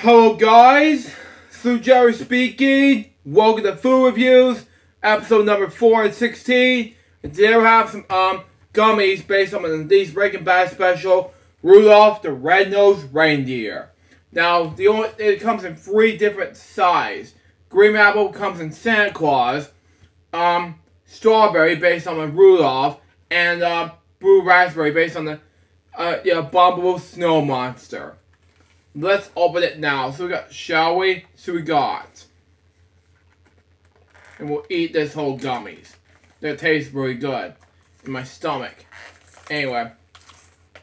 Hello guys, Sue Jerry speaking. Welcome to Food Reviews, episode number 4 and 16. And today we have some um gummies based on these Rankin/Bass special, Rudolph the Red-Nosed Reindeer. Now, the only it comes in three different sizes. Green apple comes in Santa Claus, um, strawberry based on the Rudolph, and uh, blue raspberry based on the uh, yeah, Bumble Snow Monster. Let's open it now. So we got, shall we? So we got. And we'll eat this whole gummies. That tastes really good in my stomach. Anyway.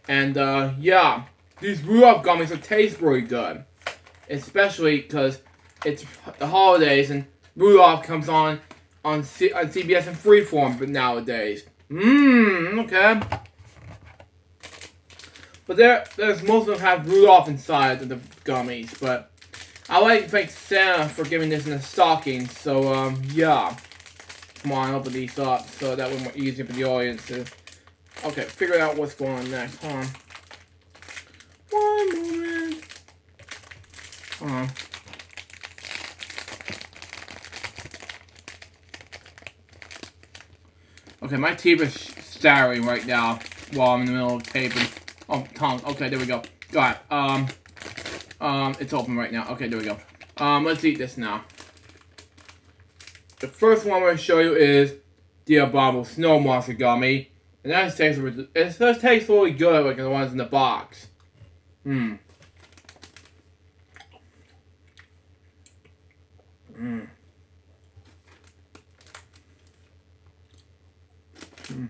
And, uh, yeah. These Rudolph gummies will taste really good. Especially because it's the holidays and Rudolph comes on on, C on CBS in Freeform but nowadays. Mmm, okay. But there, there's most of them have Rudolph inside of the gummies, but I like to thank Santa for giving this in a stocking, so, um, yeah. Come on, open these up, so that way more easier for the audience to, okay, figure out what's going on next, hold on. One moment. Hold on. Okay, my teeth is staring right now while I'm in the middle of taping. Oh, tongue. Okay, there we go. Got it. Um, um, it's open right now. Okay, there we go. Um, let's eat this now. The first one I'm going to show you is the Abominable Snow Monster Gummy. And that tastes, it does taste really good like the ones in the box. Hmm. Mmm. Mmm.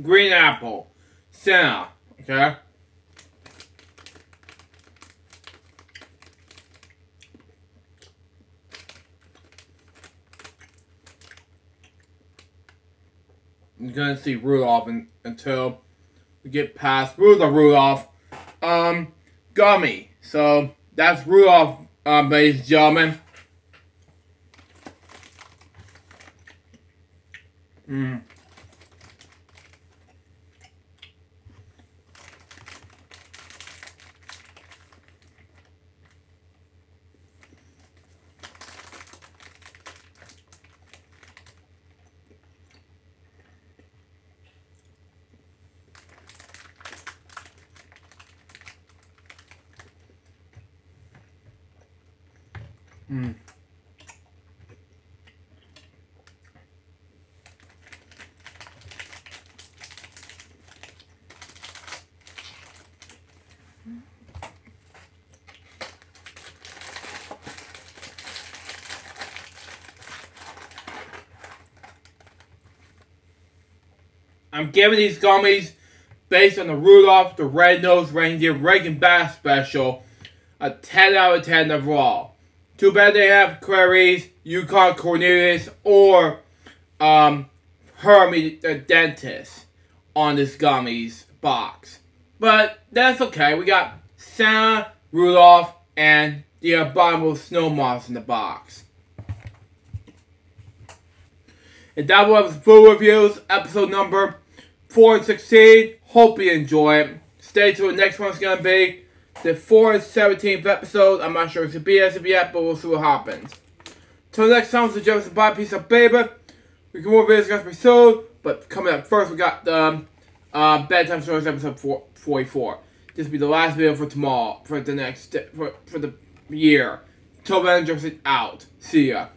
Green apple, Santa, okay? You're gonna see Rudolph in, until we get past Rudolph Rudolph. Um, gummy. So that's Rudolph, uh, ladies and gentlemen. Mmm. Mm. I'm giving these gummies based on the Rudolph the Red-Nosed Reindeer Rankin/Bass special a 10 out of 10 overall. Too bad they have Clarice, Yukon Cornelius, or um, Hermie the dentist on this gummies box. But that's okay. We got Santa, Rudolph, and the Abominable Snow Moss in the box. And that was Food Reviews, episode number 416. Hope you enjoy it. Stay tuned. Next one's going to be the fourth, 17th episode. I'm not sure it's a BS of yet, but we'll see what happens. Till next time, so Jefferson buy a piece of paper. We can more videos pretty soon, but coming up first, we got the um, uh, Bedtime Stories episode 4, 44. This will be the last video for tomorrow, for the next, for, for the year. Till then, Jefferson out. See ya.